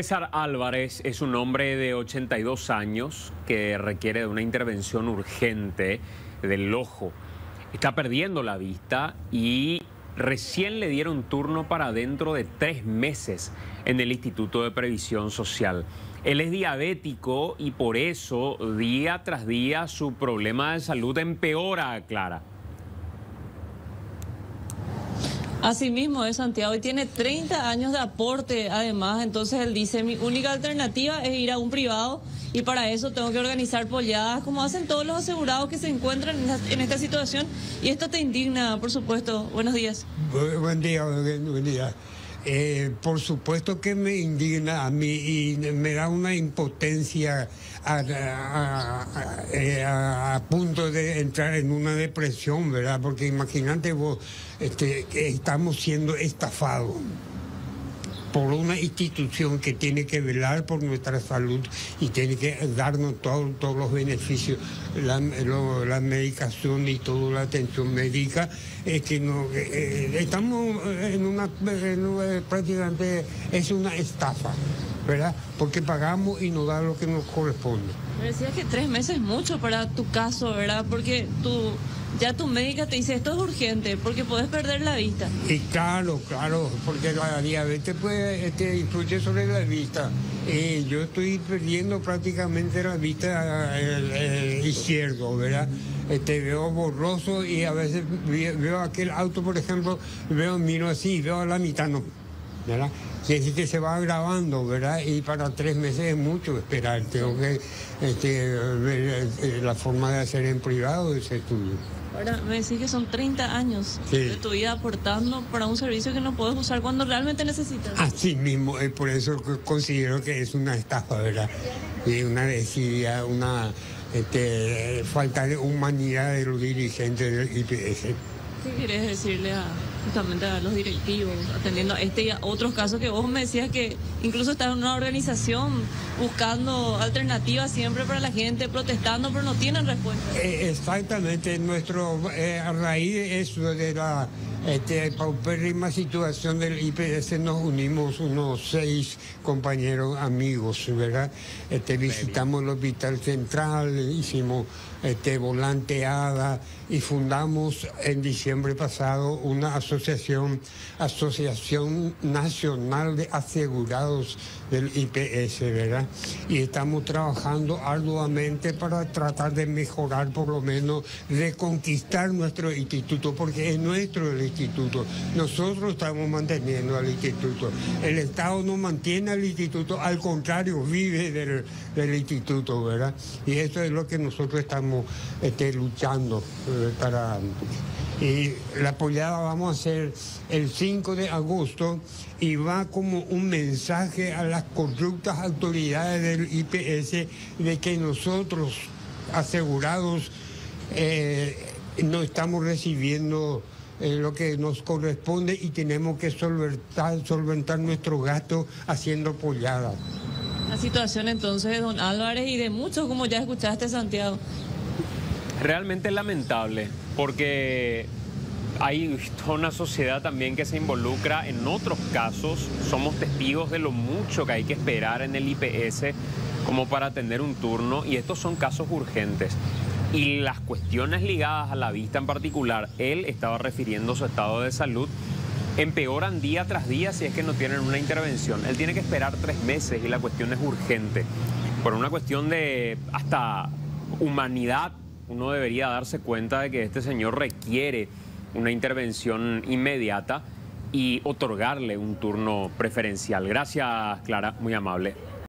César Álvarez es un hombre de 82 años que requiere de una intervención urgente del ojo. Está perdiendo la vista y recién le dieron turno para dentro de tres meses en el Instituto de Previsión Social. Él es diabético y por eso día tras día su problema de salud empeora, Clara. Asimismo es Santiago y tiene 30 años de aporte además, entonces él dice, mi única alternativa es ir a un privado y para eso tengo que organizar polladas como hacen todos los asegurados que se encuentran en esta, situación y esto te indigna, por supuesto. Buenos días. buen día, buen día. Eh, por supuesto que me indigna a mí y me da una impotencia a, eh, punto de entrar en una depresión, ¿verdad? Porque imagínate vos, este, estamos siendo estafados por una institución que tiene que velar por nuestra salud y tiene que darnos todos los beneficios, la, medicación y toda la atención médica, es que no, eh, eh, estamos en una, prácticamente es una estafa. ¿verdad? Porque pagamos y nos da lo que nos corresponde. Me decías que tres meses es mucho para tu caso, ¿verdad? Porque tu, ya tu médica te dice esto es urgente porque puedes perder la vista. Y claro, claro, porque la diabetes pues, este, influye sobre la vista. y yo estoy perdiendo prácticamente la vista el, izquierdo, ¿verdad? Este, veo borroso y a veces veo aquel auto, por ejemplo, veo, miro así, veo a la mitad, no, ¿verdad? Quiere decir que se va grabando, ¿verdad? Y para tres meses es mucho esperar. Tengo que este, ver eh, la forma de hacer en privado ese estudio. Ahora, me decís que son 30 años de tu vida aportando para un servicio que no puedes usar cuando realmente necesitas. Así mismo, es por eso considero que es una estafa, ¿verdad? Y una desidia, una este, falta de humanidad de los dirigentes del IPS. ¿Qué quieres decirle a, justamente a los directivos, atendiendo a este y a otros casos que vos me decías que incluso estás en una organización buscando alternativas siempre para la gente, protestando, pero no tienen respuesta? Eh, exactamente, nuestro, eh, a raíz de eso, de la este, paupérrima situación del IPS, nos unimos unos seis compañeros amigos, ¿verdad? Este, visitamos el Hospital Central, hicimos este, volanteada y fundamos en diciembre pasado una asociación, Asociación Nacional de Asegurados del IPS, ¿verdad? Y estamos trabajando arduamente para tratar de mejorar, por lo menos, reconquistar nuestro instituto, porque es nuestro el instituto. Nosotros estamos manteniendo al instituto. El Estado no mantiene al instituto, al contrario, vive del, del instituto, ¿verdad? Y eso es lo que nosotros estamos este, luchando eh, para... Y la apoyada vamos a hacer el 5 de agosto y va como un mensaje a las corruptas autoridades del IPS de que nosotros asegurados eh, no estamos recibiendo eh, lo que nos corresponde y tenemos que solventar, solventar nuestro gasto haciendo pollada. La situación entonces de don Álvarez y de muchos, como ya escuchaste, Santiago. Realmente lamentable, porque hay toda una sociedad también que se involucra en otros casos. Somos testigos de lo mucho que hay que esperar en el IPS como para tener un turno y estos son casos urgentes. Y las cuestiones ligadas a la vista en particular, él estaba refiriendo su estado de salud, empeoran día tras día si es que no tienen una intervención. Él tiene que esperar tres meses y la cuestión es urgente. Por una cuestión de hasta humanidad, uno debería darse cuenta de que este señor requiere una intervención inmediata y otorgarle un turno preferencial. Gracias, Clara, muy amable.